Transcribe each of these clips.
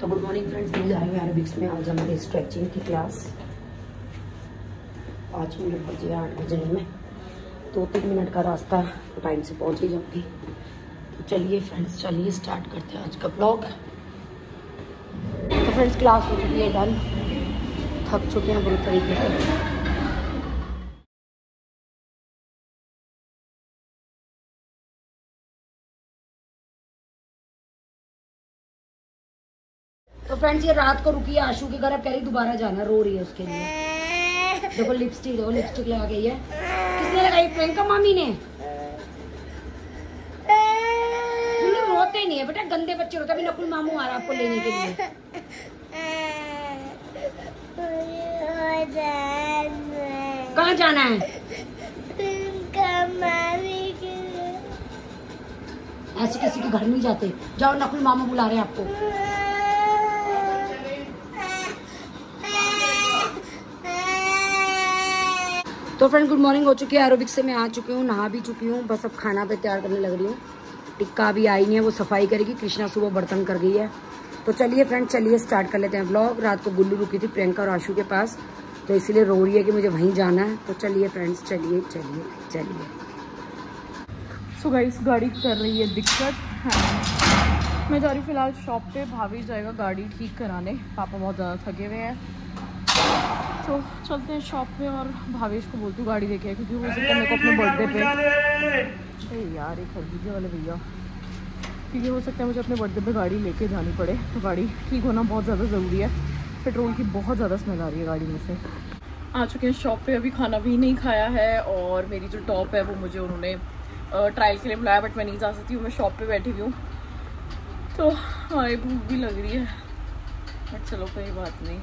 तो good morning friends मिल जाए अरबिक्स में. आज हमारी स्ट्रेचिंग की क्लास पाँच मिनट बजे, आठ बजने में. दो तीन मिनट का रास्ता टाइम से पहुँच ही जाऊँगी. तो चलिए फ्रेंड्स चलिए स्टार्ट करते हैं आज का ब्लॉग तो फ्रेंड्स क्लास हो चुकी है डन थक चुके हैं बुरी तरीके से. फ्रेंड्स ये रात को रुकी है आशु के घर अब कह रही दोबारा जाना रो रही है उसके लिए। देखो लिपस्टिक देखो लिपस्टिक लगा गई है किसने लगाई? प्रियंका मामी ने। रोते नहीं है बेटा गंदे बच्चे होते अभी नकुल मामू आ रहा आपको लेने के लिए। कहाँ जाना है? ऐसे किसी के घर नहीं जाते। जाओ नकुल मामू बुला रहे हैं आपको। तो फ्रेंड गुड मॉर्निंग हो चुकी है। एरोबिक्स से मैं आ चुकी हूँ, नहा भी चुकी हूँ। बस अब खाना पे तैयार करने लग रही हूँ। टिक्का भी आई नहीं है, वो सफ़ाई करेगी। कृष्णा सुबह बर्तन कर गई है। तो चलिए फ्रेंड चलिए स्टार्ट कर लेते हैं ब्लॉग रात को गुल्लू रुकी थी प्रियंका और आशू के पास। तो इसीलिए रो रही है कि मुझे वहीं जाना है। तो चलिए फ्रेंड्स चलिए चलिए चलिए। सो गाइस गाड़ी कर रही है दिक्कत। हाँ। मैं जा रही फ़िलहाल शॉप पे। भाभी जाएगा गाड़ी ठीक कराने। पापा बहुत ज़्यादा थके हुए हैं। तो चलते हैं शॉप पे और भावेश को बोलती हूँ गाड़ी देखे क्योंकि हो सकता है, मेरे को अपने बर्थडे पे। अरे यार एक खरीदे वाले भैया। क्योंकि हो सकता है मुझे अपने बर्थडे पे गाड़ी लेके जानी पड़े तो गाड़ी ठीक होना बहुत ज़्यादा ज़रूरी है। पेट्रोल की बहुत ज़्यादा स्मेल आ रही है गाड़ी में से। आ चुके हैं शॉप पे, अभी खाना भी नहीं खाया है और मेरी जो टॉप है वो मुझे उन्होंने ट्रायल के लिए बुलाया बट मैं नहीं जा सकती हूँ, मैं शॉप पे बैठी हुई हूँ। तो हाँ भूख भी लग रही है बट चलो कोई बात नहीं।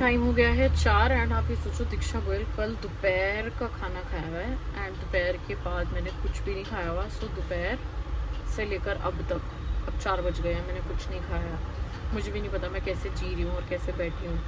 टाइम हो गया है चार एंड आप ये सोचो दीक्षा गोयल कल दोपहर का खाना खाया हुआ है एंड दोपहर के बाद मैंने कुछ भी नहीं खाया हुआ सो दोपहर से लेकर अब तक, अब चार बज गए हैं, मैंने कुछ नहीं खाया। मुझे भी नहीं पता मैं कैसे जी रही हूँ और कैसे बैठी हूँ।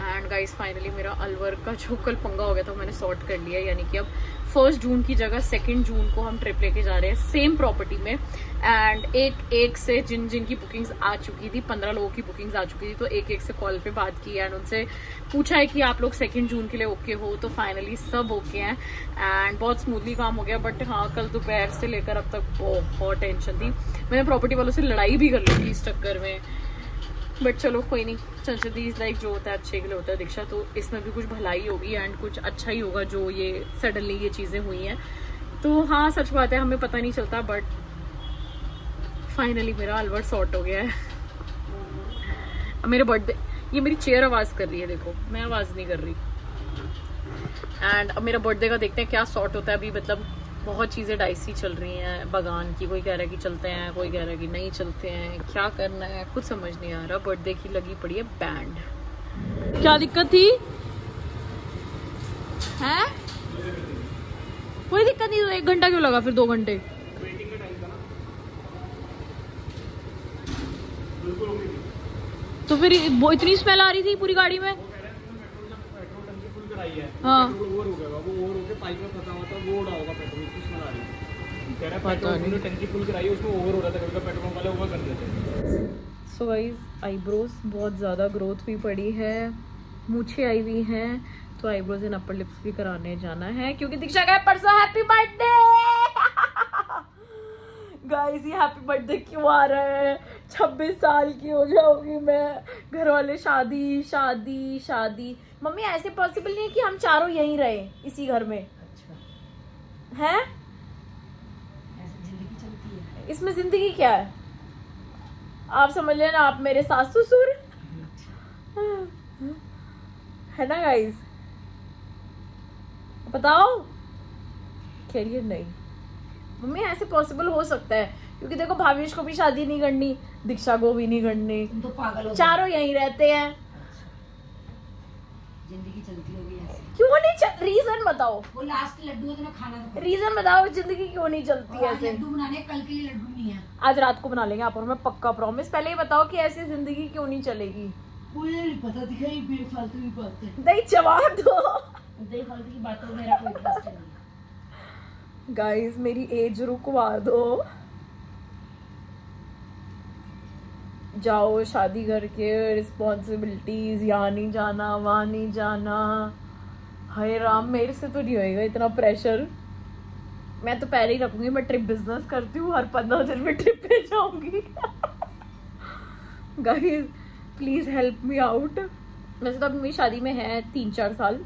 एंड गाइस फाइनली मेरा अलवर का जो कल पंगा हो गया था, मैंने सॉर्ट कर लिया, यानी कि अब फ़र्स्ट जून की जगह सेकेंड जून को हम ट्रिप लेके जा रहे हैं सेम प्रॉपर्टी में। एंड एक एक से जिन जिन की बुकिंग्स आ चुकी थी, पंद्रह लोगों की बुकिंग्स आ चुकी थी तो एक एक से कॉल पे बात की एंड उनसे पूछा है कि आप लोग सेकेंड जून के लिए ओके हो तो फाइनली सब ओके हैं। एंड बहुत स्मूथली काम हो गया बट हाँ कल दोपहर से लेकर अब तक बहुत टेंशन थी। मैंने प्रॉपर्टी वालों से लड़ाई भी कर ली थी इस चक्कर में। बट चलो, कोई नहीं। इज़ लाइक जो होता है, अच्छे के लिए होता है, दीक्षा। तो इसमें भी कुछ भलाई होगी एंड कुछ अच्छा ही होगा जो ये सडनली ये चीज़ें हुई हैं। तो हाँ सच बात है, हमें पता नहीं चलता बट फाइनली मेरा अलवर सॉर्ट हो गया है। मेरे बर्थडे ये मेरी चेयर आवाज़ कर रही है, देखो। मैं आवाज़ नहीं कर रही। एंड अब मेरा बर्थडे का देखते हैं क्या सॉर्ट होता है, अभी मतलब बहुत चीज़ें डाइसी चल रही हैं। बगान की कोई कह रहा है कि चलते हैं कोई कह रहा है कि नहीं चलते हैं। क्या करना है? कुछ समझ नहीं आ रहा बर्थडे की लगी पड़ी है बैंड क्या दिक्कत थी? हैं? कोई दिक्कत नहीं तो एक घंटा क्यों लगा फिर दो घंटे? तो फिर वो इतनी स्मेल आ रही थी पूरी गाड़ी में? हाँ पाइप में फंसा हुआ था वो उड़ा होगा पेट्रोल उसकी स्मेल सो गाइज़ आईब्रोज बहुत ज़्यादा ग्रोथ भी पड़ी है मूछे आई हुई हैं तो आईब्रोज एंड अपर लिप्स भी कराने जाना है क्योंकि दीक्षा का परसों हैप्पी बर्थडे गाइस ये हैप्पी बर्थडे क्यों आ रहा है? छब्बीस साल की हो जाऊँगी मैं। घर वाले शादी शादी शादी। मम्मी ऐसे पॉसिबल नहीं है कि हम चारों यहीं रहे इसी घर में। अच्छा। है? इसमें ज़िंदगी क्या है? आप समझ लेना आप मेरे सास ससुर है ना गाइस बताओ। खैरियत नहीं। मम्मी ऐसे पॉसिबल हो सकता है। क्योंकि देखो भावेश को भी शादी नहीं करनी दीक्षा को भी नहीं करनी। तो पागल चारों यहीं रहते हैं। ज़िंदगी चलती होगी। क्यों नहीं चल रीजन बताओ? वो लास्ट लड्डू है तो खाना तो रीजन बताओ ज़िंदगी क्यों नहीं चलती है ऐसे? लड्डू बनाने कल के लिए लड्डू नहीं है। आज रात को बना लेंगे आप और मैं पक्का प्रॉमिस पहले ही बताओ कि ऐसी ज़िंदगी क्यों नहीं चलेगी? मुझे नहीं पता दिखाई बेफालतू की बात। है दही जवाब दो। दही फालतू की बातों में मेरा कोई इंटरेस्ट नहीं गाइस मेरी एज रुकवा दो। जाओ शादी करके रिस्पॉन्सिबिलिटीज यहाँ नहीं जाना वहाँ नहीं जाना। हाय राम, मेरे से तो नहीं होएगा इतना प्रेशर मैं तो पहले ही रखूँगी, मैं ट्रिप बिज़नेस करती हूँ, हर पंद्रह दिन में ट्रिप पे जाऊँगी। Guys please help me out वैसे तो अभी मेरी शादी में है तीन चार साल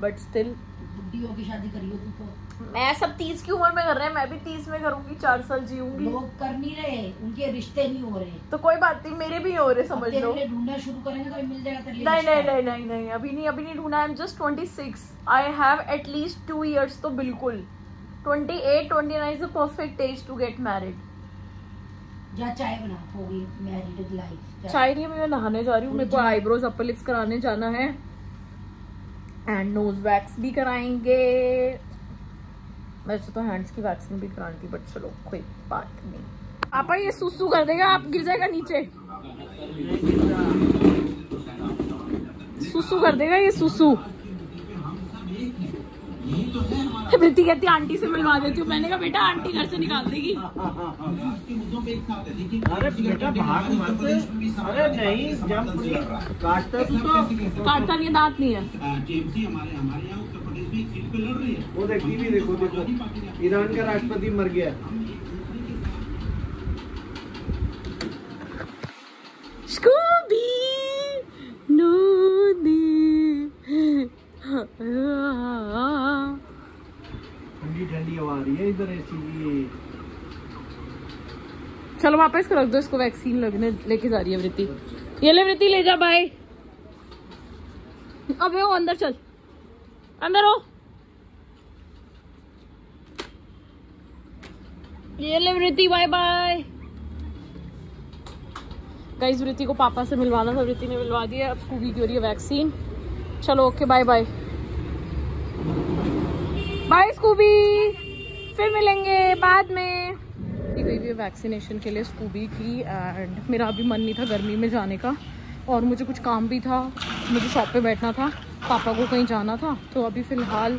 बट स्टिल बुढ़ी होगी शादी करी हो तो। मैं सब तीस की उम्र में कर रहे हैं मैं भी तीस में करूँगी चार साल जीऊँगी। लोग कर नहीं रहे उनके रिश्ते नहीं हो रहे। तो कोई बात नहीं मेरे भी हो रहे समझ लो। ढूंढना शुरू करेंगे तो मिल जाएगा नहीं नहीं नहीं नहीं नहीं अभी नहीं अभी नहीं ढूंढा I am just twenty six I have at least two years तो बिल्कुल। Twenty eight twenty nine is a perfect age to get married चाय बना होगी मैरिड लाइफ चाय नहीं मैं नहाने जा रही हूँ मेरे को आईब्रोज अपर लिप्स कराने जाना है। एंड नोज़ वैक्स भी कराएँगे। वैसे तो हैंड्स की वैक्सिंग भी करानी थी बट चलो कोई बात नहीं। आपा ये सुसु कर देगा आप गिर जाएगा नीचे। सुसु कर देगा ये सुसु। प्रीति कहती आंटी से मिलवा देती हूँ। मैंने कहा बेटा आंटी घर से निकाल देगी। अरे बेटा भाग मत अरे नहीं जब काटता तो काटता नहीं है, दांत नहीं है। वो देख टीवी देखो देखो। ईरान का राष्ट्रपति मर गया। ठंडी ठंडी हवा आ रही है इधर ऐसी। चलो वापस कर रख दो इसको वैक्सीन लगने लेके जा रही है वृत्ति। ये ले वृत्ति ले जा बाय अबे हो अंदर चल। अंदर हो। ये ले वृत्ति बाय बाय गाइस वृत्ति को पापा से मिलवाना था वृत्ति ने मिलवा दिया, अब स्कूबी की हो रही है वैक्सीन चलो okay bye bye bye Scooby फिर मिलेंगे बाद में। गई हुई वैक्सीनेशन के लिए स्कूबी की एंड मेरा अभी मन नहीं था गर्मी में जाने का। और मुझे कुछ काम भी था, मुझे शॉप पे बैठना था, पापा को कहीं जाना था तो अभी फ़िलहाल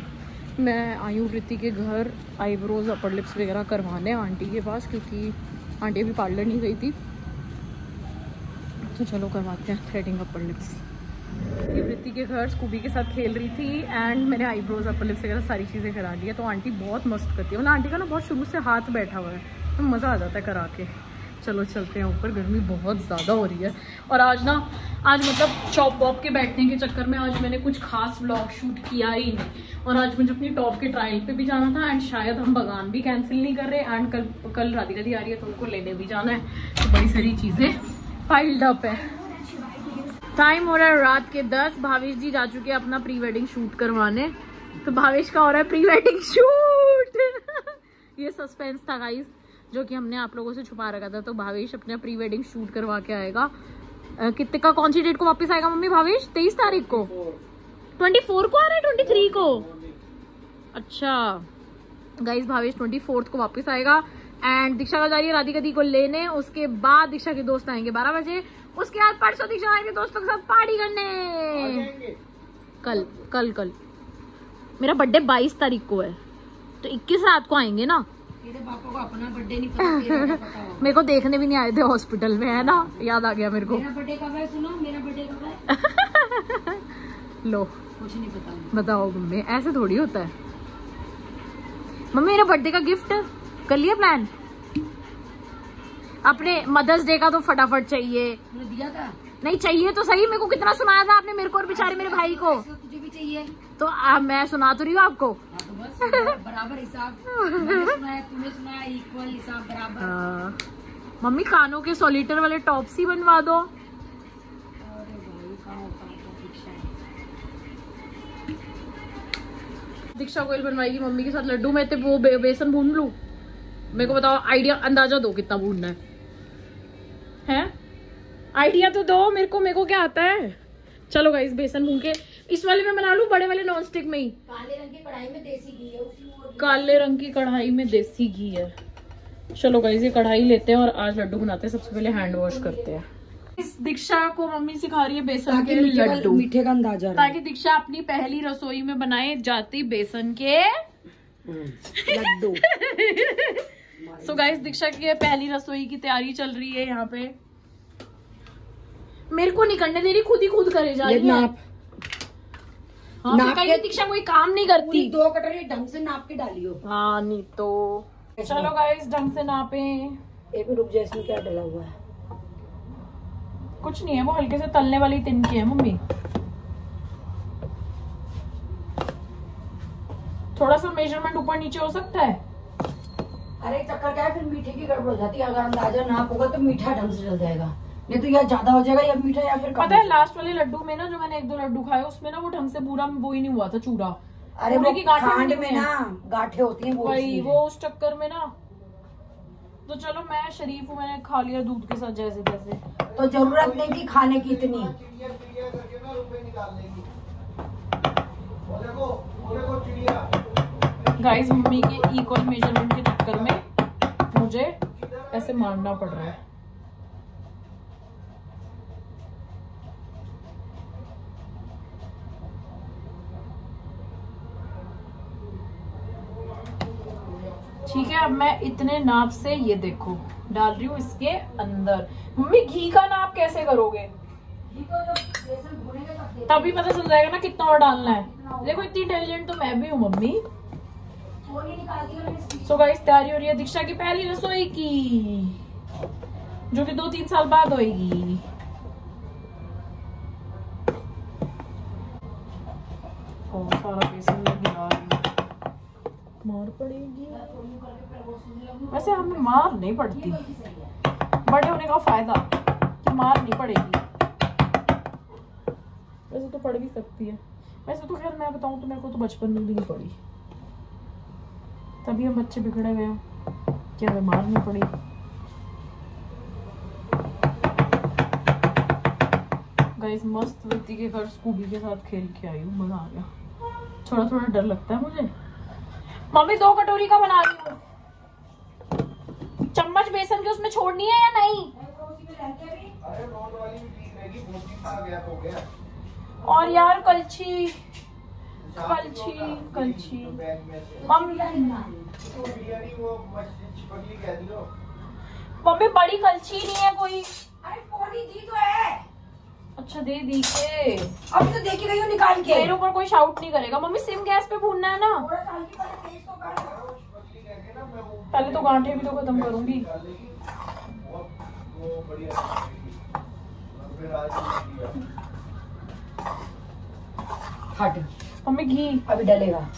मैं आई हूँ वृत्ति के घर आईब्रोज अपर लिप्स वगैरह करवाने आंटी के पास, क्योंकि आंटी अभी पार्लर नहीं गई थी। तो चलो करवाते हैं थ्रेडिंग अपर लिप्स ये वृत्ति के घर स्कूबी के साथ खेल रही थी एंड मैंने आईब्रोज अपर लिप्स वगैरह सारी चीज़ें करा ली है तो आंटी बहुत मस्त करती है। मतलब आंटी का ना बहुत शुरू से हाथ बैठा हुआ है तो मज़ा आ जाता है करा के। चलो चलते हैं ऊपर, गर्मी बहुत ज़्यादा हो रही है। और आज ना, आज मतलब चॉप वॉप के बैठने के चक्कर में आज मैंने कुछ खास व्लॉग शूट किया ही नहीं। और आज मुझे अपनी टॉप के ट्रायल पे भी जाना था एंड शायद हम बगान भी कैंसिल नहीं कर रहे एंड कल कल राधिका दी आ रही है तो उनको लेने भी जाना है। तो बड़ी सारी चीज़ें पाइल्ड अप है। टाइम हो रहा है रात के दस, भावेश जी जा चुके हैं अपना प्री वेडिंग शूट करवाने। तो भावेश का हो रहा है प्री वेडिंग शूट ये सस्पेंस था गाइस जो कि हमने आप लोगों से छुपा रखा था तो भावेश अपना प्री वेडिंग शूट करवा के आएगा। कितने का कौन सी डेट को वापस आएगा मम्मी भावेश? तेईस तारीख को? ट्वेंटी फोर को आ रहा है ट्वेंटी थ्री को? अच्छा। गाइस भावेश ट्वेंटी फोर्थ को वापस आएगा। एंड दीक्षा का जा रही है राधिका दी को लेने। उसके बाद दीक्षा के दोस्त आएँगे बारह बजे। उसके बाद परसों दीक्षा आएँगे दोस्तों के साथ पार्टी करने। कल कल कल। मेरा बर्थडे बाईस तारीख को है। तो इक्कीस रात को आएँगे ना? मेरे को देखने भी नहीं आए थे हॉस्पिटल में है ना याद आ गया मेरे को मेरा बर्थडे कब है सुनो मेरा बर्थडे कब है लो कुछ नहीं पता बताओ मम्मी ऐसे थोड़ी होता है मम्मी मेरा बर्थडे का गिफ्ट कर लिया प्लान अपने मदर्स डे का तो फटाफट चाहिए दिया था नहीं चाहिए तो सही मेरे को कितना सुनाया था आपने मेरे को और बेचारे मेरे भाई को तुझे भी चाहिए तो आ, मैं सुना तो रही हूँ आपको। हाँ तो बराबर हिसाब। इक्वल हिसाब बराबर। हाँ। मम्मी कानों के सॉलिटर वाले टॉप्स ही बनवा दो। दीक्षा गोयल बनवाएगी मम्मी के साथ लड्डू मैं ते वो बे, बेसन भून लू। मेरे को बताओ आइडिया अंदाज़ा दो कितना भूनना है। हैं? आइडिया तो दो मेरे को मेरे को क्या आता है? चलो गाइस बेसन भून के इस वाले में बना लू? बड़े वाले नॉन स्टिक में ही। काले रंग की कढ़ाई में देसी घी है काले रंग की कढ़ाई में देसी घी है। चलो गाइस ये कढ़ाई लेते हैं और आज लड्डू बनाते हैं। सबसे पहले हैंड वॉश करते हैं। इस दीक्षा को मम्मी सिखा रही है बेसन के लड्डू। मीठे का अंदाज़ा ताकि दीक्षा अपनी पहली रसोई में बनाए जाती बेसन के लड्डू। सो गाइस दीक्षा की पहली रसोई की तैयारी चल रही है यहाँ पे। मेरे को नहीं करने दे रही खुद ही खुद करे जा रही है। हाँ, नाप के- दीक्षा कोई काम नहीं करती। दो कटोरी ढंग से नाप के डालियो। हाँ नहीं तो। चलो गाइस ढंग से नापे। एक रुक जा इसमें क्या डला हुआ है? कुछ नहीं है वो हल्के से तलने वाली तिनकी है मम्मी। थोड़ा सा मेज़रमेंट ऊपर नीचे हो सकता है? अरे चक्कर क्या है फिर मीठे की गड़बड़ हो जाती है। अगर अंदाज़ा नाप होगा तो मीठा ढंग से चल जाएगा। नहीं तो या ज़्यादा हो जाएगा या मीठा या फिर कम पता है लास्ट वाले लड्डू में ना जो मैंने एक दो लड्डू खाए उसमें ना वो ढंग से पूरा वो ही नहीं हुआ था चूड़ा अरे वो की गांठें बनी में ना गांठे होती हैं वो वही वो उस चक्कर में ना। तो चलो मैं शरीफ हूँ मैंने खा लिया दूध के साथ जैसे तैसे तो ज़रूरत नहीं थी खाने की इतनी। गाइस मम्मी के इक्वल मेज़रमेंट के चक्कर में मुझे ऐसे मारना पड़ रहा है। ठीक है अब मैं इतने नाप से ये देखो डाल रही हूँ इसके अंदर। मम्मी घी का नाप कैसे करोगे? तभी पता चल जाएगा ना कितना और डालना है। देखो इतनी इंटेलिजेंट तो मैं भी हूँ मम्मी। सो गाइस तैयारी हो रही है दीक्षा की पहली रसोई की जो कि दो तीन साल बाद होएगी। मार पड़ेगी। वैसे हमें मार नहीं पड़ती। बड़े होने का फ़ायदा कि मार नहीं पड़ेगी। वैसे तो पड़ भी सकती है। वैसे तो खैर मैं बताऊँ तो मेरे को तो बचपन में भी नहीं पड़ी। तभी हम बच्चे बिगड़े हुए हैं कि हमें मार नहीं पड़ी। गाइस मस्त वृत्ति के घर स्कूबी के साथ खेल के आई हूँ मज़ा आ गया। थोड़ा थोड़ा डर लगता है मुझे। मम्मी, दो कटोरी का बना रही हूँ। चम्मच बेसन की उसमें छोड़नी है या नहीं? और यार, कलछी कलछी कलछी। मम्मी बड़ी कलछी नहीं है कोई। अरे दी तो है। अच्छा दे दी के अब तो देखी गई हो निकाल के। मेरे ऊपर कोई शाउट नहीं करेगा। मम्मी सिम गैस पे भूनना है ना। तो पहले तो गांठे भी तो खत्म करूँगी। हट। मम्मी घी। अभी डलेगा।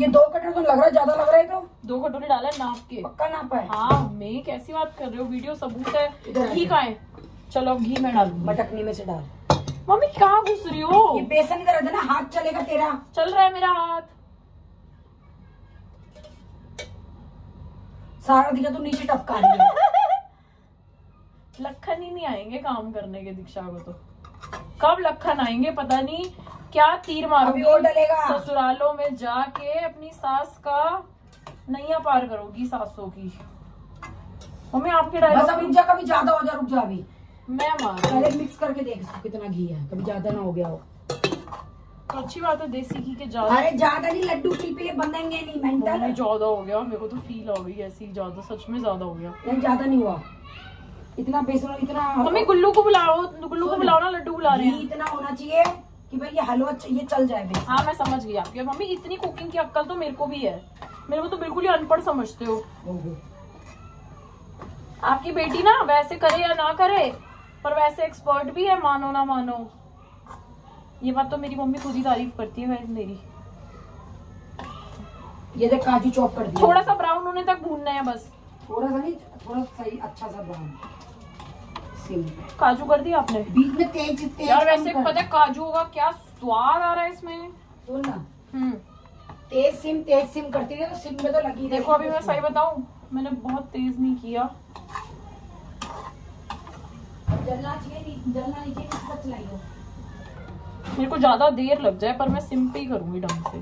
ये दो कटर तो लग रहा है ज़्यादा लग रहा है तो। दो कटोरी डाला है नाप के। पक्का नाप है? हाँ मैं कैसी बात कर रहे हो? वीडियो सबूत है। घी का है चलो घी में डालूँगी मटकनी में से डाल। मम्मी कहाँ घुस रही हो? ये बेसन इधर है ना हाथ चलेगा तेरा। चल रहा है मेरा हाथ। सारा दिखा तू नीचे टपका लखन ही नहीं आएँगे काम करने के दीक्षा को तो। कब लखन आएँगे पता नहीं। क्या तीर मारोगी। ससुरालों में जाके अपनी सास का नैया पार करोगी सासों की। मम्मी आपके डायलॉग कभी ज़्यादा हो जा रुक जा अभी। मैं मार पहले मिक्स करके देख इसको कितना घी है कभी ज़्यादा ना हो गया हो। तो अच्छी बात है देसी घी के ज़्यादा अरे ज़्यादा नहीं लड्डू पिलपिले बनेंगे नहीं मेंटल मम्मी ज़्यादा हो गया मेरे को तो फील हो गई ऐसी ज़्यादा सच में ज़्यादा हो गया। नहीं ज़्यादा नहीं हुआ। इतना बेसन और इतना मम्मी गुल्लू को बुलाओ गुल्लू को बुलाओ ना लड्डू बुला रहे हैं। इतना होना चाहिए कि भाई ये हलवा ये चल जाए हाँ मैं समझ गई आपकी। मम्मी इतनी कुकिंग की अक्कल तो मेरे को भी है। मेरे को तो बिल्कुल ही अनपढ़ समझते हो। आपकी बेटी ना वैसे करे या ना करे पर वैसे एक्सपर्ट भी है मानो ना मानो। ये बात तो मेरी मम्मी खुद ही तारीफ़ करती है वैसे मेरी। ये देख काजू चॉप कर दिया। थोड़ा सा ब्राउन होने तक भूनना है बस। थोड़ा सा नहीं थोड़ा सही अच्छा सा ब्राउन काजू कर दिया आपने? बीच में तेज तेज यार वैसे पता है काजू होगा क्या स्वाद आ रहा है इसमें? सुन ना। हम्म। तेज सिम तेज सिम करती है तो सिम में तो लगी देखो अभी मैं सही बताऊँ मैंने बहुत तेज नहीं किया। जलना चाहिए जलना नहीं चाहिए किसी चलाइए मेरे को ज़्यादा देर लग जाए पर मैं पे ही करूँगी ढंग से।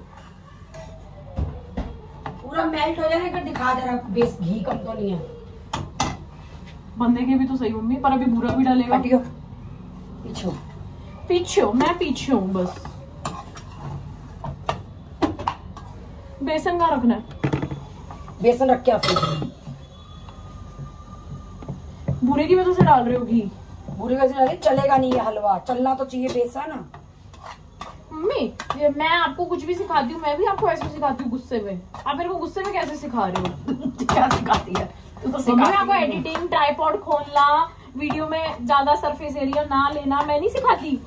पूरा मेल्ट हो जाएगा दिखा दे रहा बेस घी कम तो नहीं है। बंदे के भी तो सही मम्मी पर अभी बुरा भी डालेगा। पीछे पीछे मैं पीछे हूँ बस। बेसन कहाँ रखना है? बेसन रख के आप बुरे की वजह से डाल रहे हो घी? बुरी वजह लगे चलेगा नहीं ये हलवा। चलना तो चाहिए बेसन मम्मी ये मैं आपको कुछ भी सिखाती हूँ मैं भी आपको ऐसे सिखाती हूँ गुस्से में। आप मेरे को गुस्से में कैसे सिखा रहे हो? क्या सिखाती है? तू तो सिखाती आपको एडिटिंग ट्राईपॉड खोलना वीडियो में ज़्यादा सरफेस एरिया ना लेना मैं नहीं सिखाती।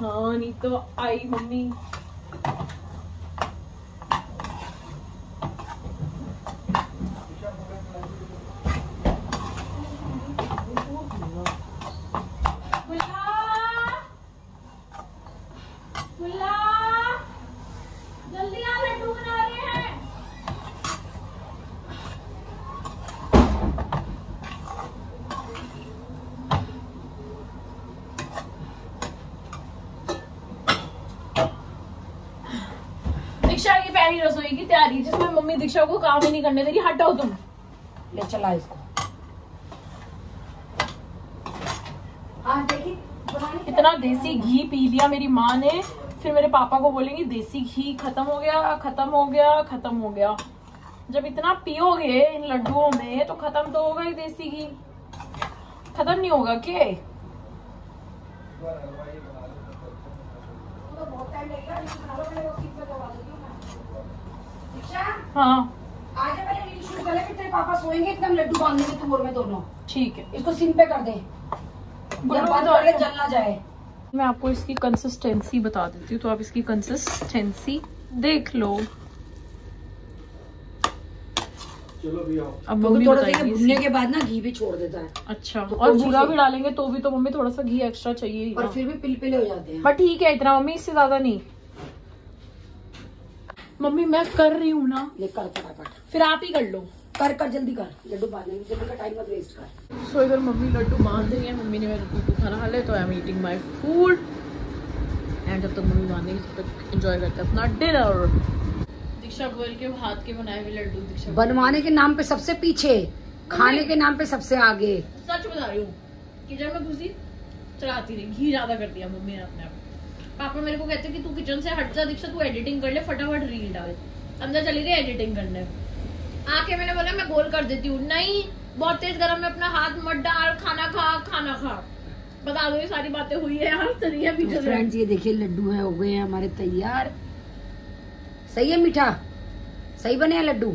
हाँ नहीं तो आई मम्मी गुल्ला गुल्ला जल्दी आ लड्डू बना रहे हैं दीक्षा की पहली की तैयारी जिसमें मम्मी दीक्षा को काम ही नहीं करने दे रही हटाओ तुम। ले चला इसको। हाँ इतना देसी घी पी लिया मेरी माँ ने। फिर मेरे पापा को बोलेंगे देसी घी खत्म हो गया खत्म हो गया खत्म हो गया। जब इतना पियोगे इन लड्डुओं में तो खत्म तो होगा ही देसी घी। खत्म नहीं होगा के तो बहुत टाइम लगेगा लेकिन बना लो पहले वो सीख में करवा देती हूँ मैं। दीक्षा हाँ। आज पहले रील शुरू कर फिर तेरे पापा सोएँगे एकदम लड्डू बाँध देंगे तू और मैं दोनों। ठीक है। इसको सिम पे कर दे। तो जल ना जाए। मैं आपको इसकी कंसिस्टेंसी बता देती हूँ तो आप इसकी कंसिस्टेंसी देख लो। चलो अब तो मम्मी थोड़ा सा ये भुनने के बाद ना घी भी छोड़ देता है। अच्छा तो और है। भी डालेंगे तो भी तो मम्मी थोड़ा सा घी एक्स्ट्रा चाहिए ही पर फिर भी पिलपिले हो जाते हैं। पर ठीक है इतना मम्मी इससे ज़्यादा नहीं। मम्मी मैं कर रही हूँ ना। ले कर फटाफट। फिर आप ही कर लो। कर कर जल्दी कर। लड्डू बांधने की जल्दी का टाइम मत वेस्ट कर। सो इधर मम्मी लड्डू बाँध रही है। मम्मी ने मेरे को खाना खा लिया तो I am eating my food and जब तक मम्मी बांधेगी तब तक एंजॉय करते हैं अपना डिनर दीक्षा गोयल के हाथ के बनाए हुए लड्डू दीक्षा बनवाने के नाम पे सबसे पीछे खाने के नाम पे सबसे आगे। सच बता रही हूँ किचन में घुसी चलाती रही घी ज़्यादा कर दिया मम्मी ने अपने आप। पापा मेरे को कहते कि तू किचन से हट जा दीक्षा तू एडिटिंग कर ले फटाफट रील डाल। अंदर चली गई एडिटिंग करने। आके मैंने बोला मैं गोल कर देती हूँ। नहीं बहुत तेज गरम में अपना हाथ मत डाल खाना खा खाना खा। बता दो ये सारी बातें हुई है यार चली है पीछे फ्रेंड्स ये देखिए लड्डू है हो गए हैं हमारे तैयार। सही है मीठा? सही बने हैं लड्डू?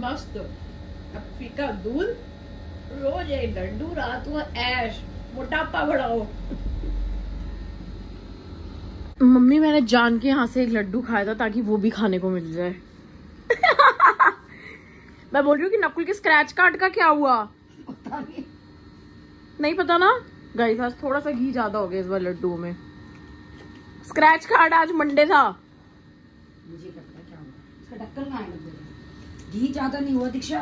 मस्त। अब फीका दूध रोज एक लड्डू रात को ऐश। मोटापा बढ़ाओ। मम्मी मैंने जान के यहाँ से एक लड्डू खाया था ताकि वो भी खाने को मिल जाए। मैं बोल रही हूँ कि नकुल के स्क्रैच कार्ड का क्या हुआ? पता नहीं पता ना? गाइस आज थोड़ा सा घी ज़्यादा हो गया इस बार लड्डू में। स्क्रैच कार्ड आज मंडे था। मुझे पता क्या हुआ। इसका ढक्कन कहाँ है घी ज़्यादा नहीं हुआ दीक्षा?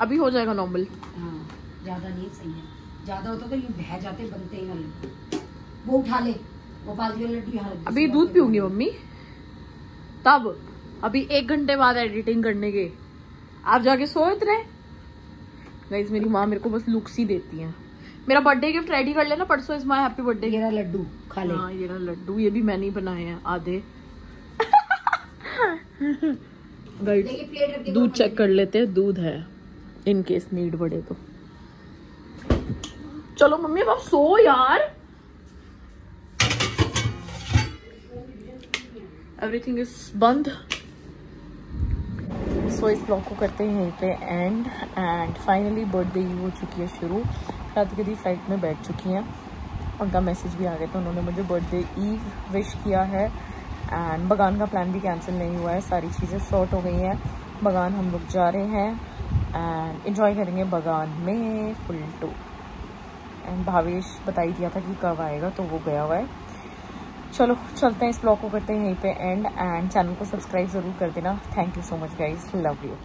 अभी हो जाएगा नॉर्मल हाँ ज़्यादा नहीं सही है। ज़्यादा होता तो यूँ बह जाते बनते ही नहीं। वो उठा ले। गोपाल जी लड्डू यहाँ अभी दूध पीऊँगी मम्मी। तब अभी एक घंटे बाद एडिटिंग करने के। आप जाके सो इतने गाइस मेरी माँ मेरे को बस लुक्स ही देती है। मेरा बर्थडे गिफ्ट रेडी कर लेना परसों इज़ माई हैप्पी बर्थडे ये लड्डू खा ले। हाँ ये रहा लड्डू ये भी मैंने ही बनाए हैं आधे। दूध चेक कर लेते हैं दूध है। इन केस नीड बढ़े तो। चलो मम्मी अब सो यार। एवरीथिंग इज़ बंद सो इस ब्लॉग को करते हैं यहीं पे and and finally birthday eve हो चुकी है शुरू. राधिका दी फ़्लाइट में बैठ चुकी हैं. उनका मैसेज भी आ गया था. उन्होंने मुझे बर्थडे ईव विश किया है. एंड बगान का प्लान भी कैंसिल नहीं हुआ है. सारी चीज़ें सॉर्ट हो गई हैं. बगान हम लोग जा रहे हैं. एंड इन्जॉय करेंगे बगान में फुल टू एंड भावेश बताई दिया था कि कब आएगा तो वो गया हुआ है. चलो, चलते हैं इस ब्लॉग को करते हैं यहीं पे एंड एंड चैनल को सब्सक्राइब ज़रूर कर देना। Thank you so much guys love you